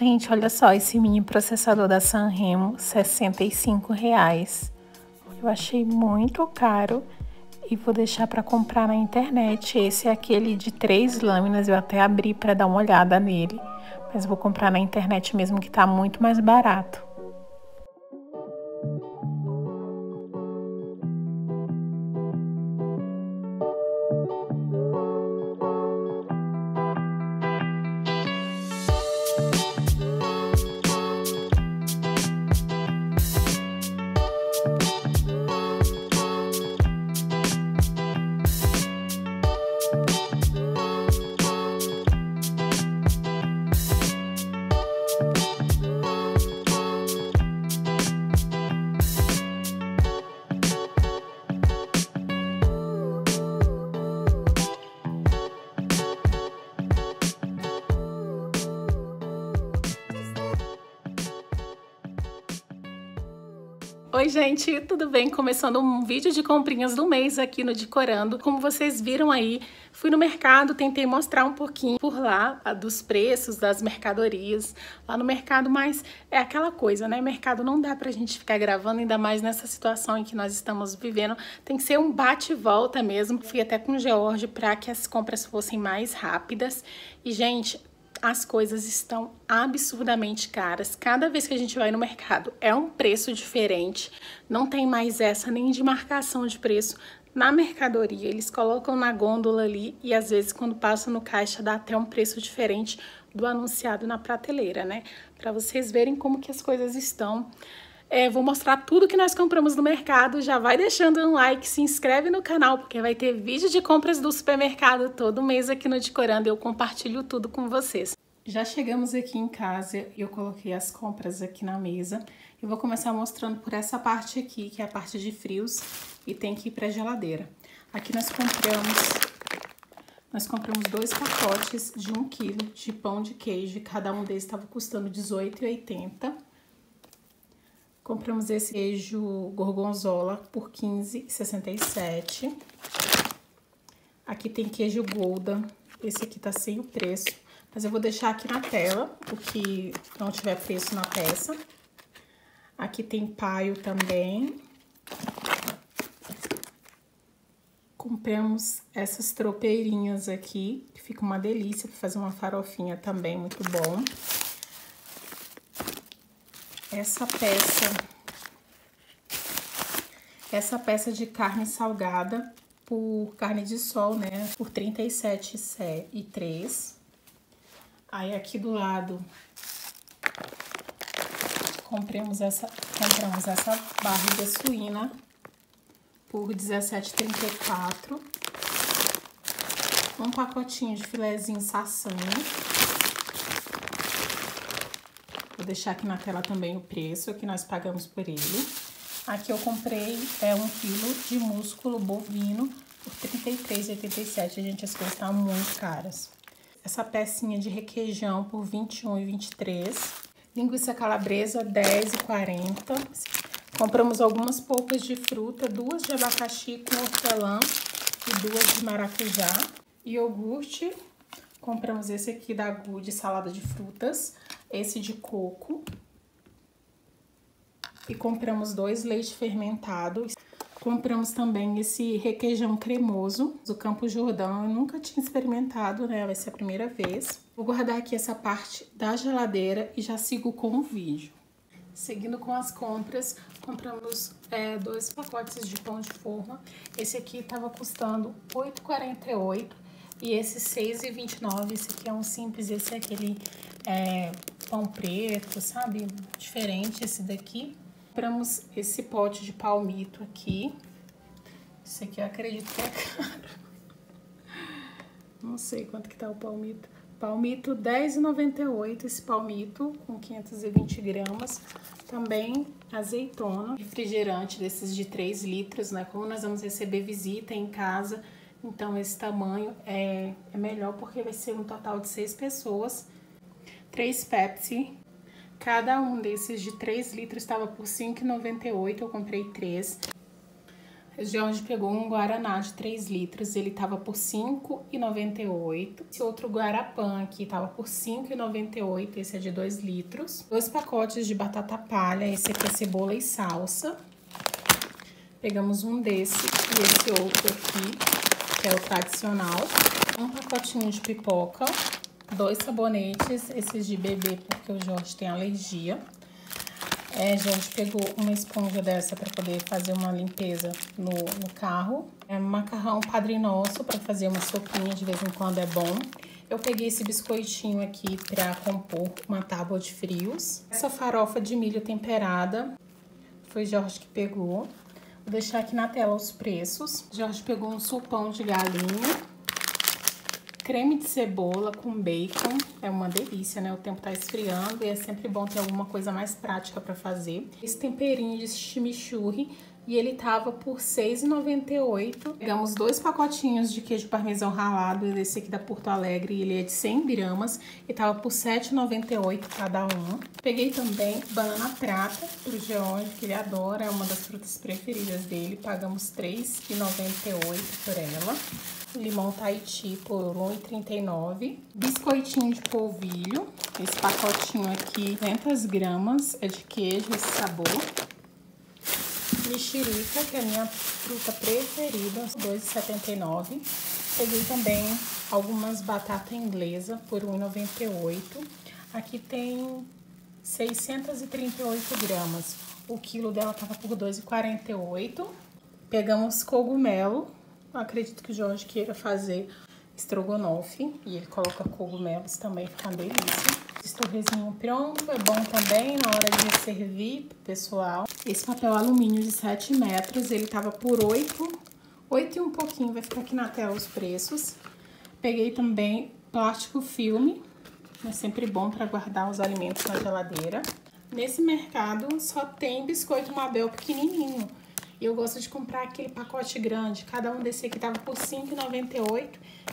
Gente, olha só esse mini processador da Sanremo, 65 reais. Eu achei muito caro e vou deixar para comprar na internet. Esse é aquele de três lâminas, eu até abri para dar uma olhada nele, mas vou comprar na internet mesmo que tá muito mais barato. Oi gente, tudo bem? Começando um vídeo de comprinhas do mês aqui no Decorando. Como vocês viram aí, fui no mercado, tentei mostrar um pouquinho por lá dos preços das mercadorias lá no mercado, mas é aquela coisa, né? Mercado não dá pra gente ficar gravando, ainda mais nessa situação em que nós estamos vivendo. Tem que ser um bate volta mesmo. Fui até com o George para que as compras fossem mais rápidas. E gente, as coisas estão absurdamente caras. Cada vez que a gente vai no mercado é um preço diferente. Não tem mais essa nem de marcação de preço na mercadoria. Eles colocam na gôndola ali e às vezes quando passa no caixa dá até um preço diferente do anunciado na prateleira, né? Para vocês verem como que as coisas estão. É, vou mostrar tudo que nós compramos no mercado. Já vai deixando um like, se inscreve no canal, porque vai ter vídeo de compras do supermercado todo mês aqui no Decorando. Eu compartilho tudo com vocês. Já chegamos aqui em casa e eu coloquei as compras aqui na mesa. Eu vou começar mostrando por essa parte aqui, que é a parte de frios, e tem que ir para a geladeira. Aqui nós compramos nós compramos dois pacotes de 1 kg de pão de queijo, cada um deles estava custando R$18,80. Compramos esse queijo gorgonzola por R$15,67. Aqui tem queijo Golda, esse aqui tá sem o preço, mas eu vou deixar aqui na tela, o que não tiver preço na peça. Aqui tem paio também. Compramos essas tropeirinhas aqui, que fica uma delícia para fazer uma farofinha também, muito bom essa peça, essa peça de carne salgada por carne de sol, né, por R$ 37,3. Aí aqui do lado compramos essa, compramos essa barriga suína por R$ 17,34. Um pacotinho de filezinho sassami Vou deixar aqui na tela também o preço que nós pagamos por ele. Aqui eu comprei é um quilo de músculo bovino por R$ 33,87. Gente, as coisas estão muito caras. Essa pecinha de requeijão por R$ 21,23. Linguiça calabresa, R$ 10,40. Compramos algumas polpas de fruta, duas de abacaxi com hortelã e duas de maracujá. Iogurte, compramos esse aqui da Good, salada de frutas esse de coco. E compramos dois leite fermentado. Compramos também esse requeijão cremoso do Campo Jordão. Eu nunca tinha experimentado, né? Vai ser a primeira vez. Vou guardar aqui essa parte da geladeira e já sigo com o vídeo. Seguindo com as compras, compramos é, dois pacotes de pão de forma. Esse aqui estava custando R$ 8,48 e esse R$ 6,29. Esse aqui é um simples, esse é aquele é, pão preto, sabe? Diferente esse daqui. Compramos esse pote de palmito aqui. Esse aqui eu acredito que é caro. Não sei quanto que tá o palmito. Palmito R$10,98 esse palmito com 520 gramas. Também azeitona, refrigerante desses de 3 litros, né? Como nós vamos receber visita em casa, então esse tamanho é, é melhor porque vai ser um total de 6 pessoas três Pepsi. Cada um desses de 3 litros estava por R$ 5,98, eu comprei três. O Jorge pegou um Guaraná de 3 litros, ele tava por R$ 5,98. Esse outro Guarapã aqui tava por R$ 5,98, esse é de 2 litros. Dois pacotes de batata palha, esse aqui é cebola e salsa. Pegamos um desse e esse outro aqui, que é o tradicional. Um pacotinho de pipoca, dois sabonetes, esses de bebê porque o Jorge tem alergia. É, gente, pegou uma esponja dessa para poder fazer uma limpeza no, no carro. É macarrão Padre Nosso para fazer uma sopinha de vez em quando é bom. Eu peguei esse biscoitinho aqui para compor uma tábua de frios. Essa farofa de milho temperada foi Jorge que pegou. Vou deixar aqui na tela os preços. Jorge pegou um sopão de galinha. Creme de cebola com bacon. É uma delícia, né? O tempo tá esfriando e é sempre bom ter alguma coisa mais prática para fazer. Esse temperinho de chimichurri e ele tava por R$ 6,98. Pegamos dois pacotinhos de queijo parmesão ralado, esse aqui da Porto Alegre, ele é de 100 gramas e tava por R$ 7,98 cada um. Peguei também banana prata pro George, que ele adora, é uma das frutas preferidas dele, pagamos R$ 3,98 por ela. Limão Tahiti por R$ 1,39. Biscoitinho de polvilho. Esse pacotinho aqui, 200 gramas, é de queijo, esse sabor mexerica, que é a minha fruta preferida, R$ 2,79. Peguei também algumas batata inglesa por R$ 1,98. Aqui tem 638 gramas. O quilo dela tava por R$ 2,48. Pegamos cogumelo. acredito que o Jorge queira fazer estrogonofe. E ele coloca cogumelos também, fica uma delícia. Esse torresminho pronto, é bom também na hora de servir pro pessoal. Esse papel alumínio de 7 metros, ele tava por 8, 8 e um pouquinho, vai ficar aqui na tela os preços. Peguei também plástico filme, é sempre bom para guardar os alimentos na geladeira. Nesse mercado só tem biscoito Mabel pequenininho. E eu gosto de comprar aquele pacote grande. Cada um desse aqui tava por R$ 5,98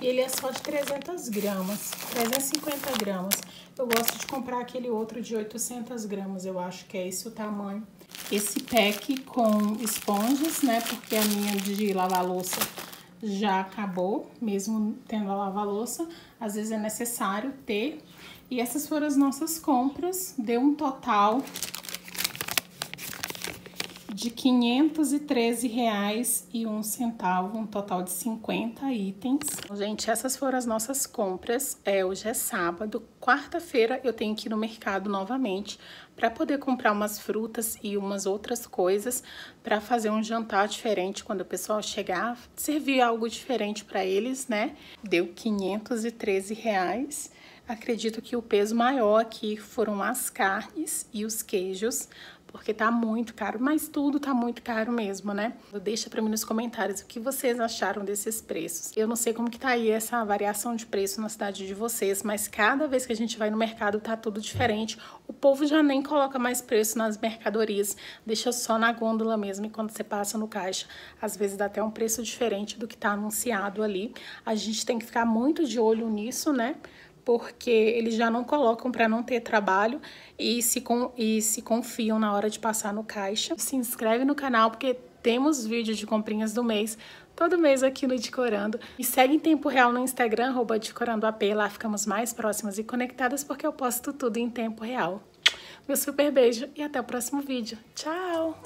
e ele é só de 300 gramas, 350 gramas. Eu gosto de comprar aquele outro de 800 gramas, eu acho que é esse o tamanho. Esse pack com esponjas, né, porque a minha de lavar louça já acabou, mesmo tendo a lava-louça, às vezes é necessário ter. E essas foram as nossas compras, deu um total de R$ 513,01, um total de 50 itens. Gente, essas foram as nossas compras. É, hoje é sábado, quarta-feira eu tenho que ir no mercado novamente para poder comprar umas frutas e umas outras coisas para fazer um jantar diferente quando o pessoal chegar, servir algo diferente para eles, né? Deu 513 reais. Acredito que o peso maior aqui foram as carnes e os queijos, porque tá muito caro, mas tudo tá muito caro mesmo, né? Deixa pra mim nos comentários o que vocês acharam desses preços. Eu não sei como que tá aí essa variação de preço na cidade de vocês, mas cada vez que a gente vai no mercado tá tudo diferente. O povo já nem coloca mais preço nas mercadorias, deixa só na gôndola mesmo e quando você passa no caixa, às vezes dá até um preço diferente do que tá anunciado ali. A gente tem que ficar muito de olho nisso, né? Porque eles já não colocam para não ter trabalho e se, com, e se confiam na hora de passar no caixa. Se inscreve no canal porque temos vídeos de comprinhas do mês todo mês aqui no Decorando. E segue em tempo real no Instagram, arroba DecorandoAP, lá ficamos mais próximas e conectadas porque eu posto tudo em tempo real. Meu super beijo e até o próximo vídeo. Tchau!